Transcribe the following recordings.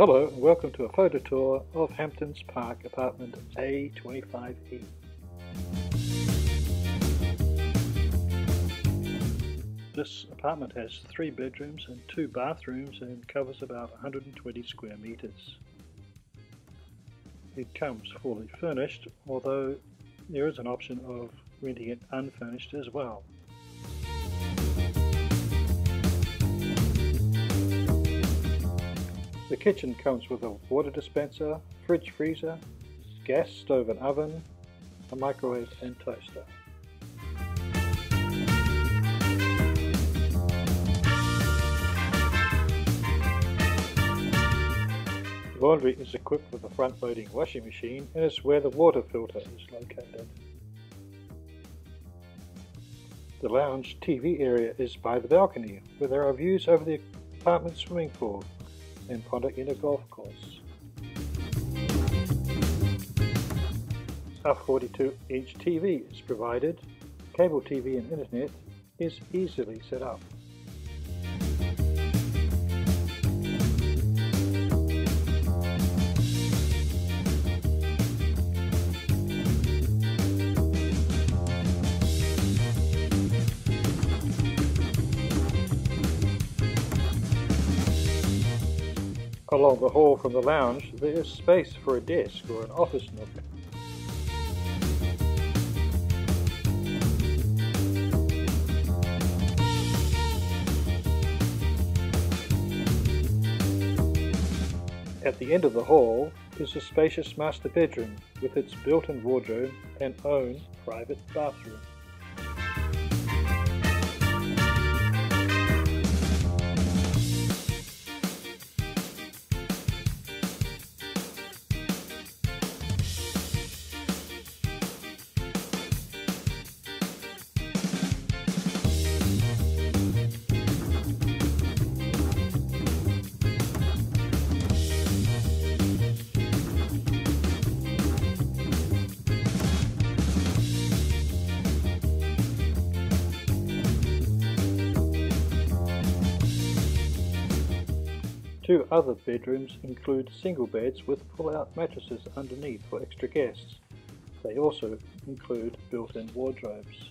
Hello and welcome to a photo tour of Hamptons Park apartment A25E. This apartment has three bedrooms and two bathrooms and covers about 120 square meters. It comes fully furnished, although there is an option of renting it unfurnished as well. The kitchen comes with a water dispenser, fridge freezer, gas stove and oven, a microwave and toaster. The laundry is equipped with a front-loading washing machine and is where the water filter is located. The lounge TV area is by the balcony, where there are views over the apartment swimming pool and Pondok Indah Golf Course. A 42 inch TV is provided. Cable TV and internet is easily set up. Along the hall from the lounge, there is space for a desk or an office nook. At the end of the hall is a spacious master bedroom with its built-in wardrobe and own private bathroom. Two other bedrooms include single beds with pull-out mattresses underneath for extra guests. They also include built-in wardrobes.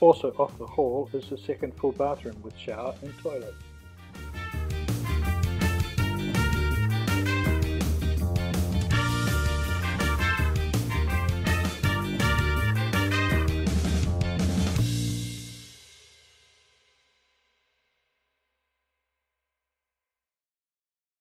Also off the hall is the second full bathroom with shower and toilet.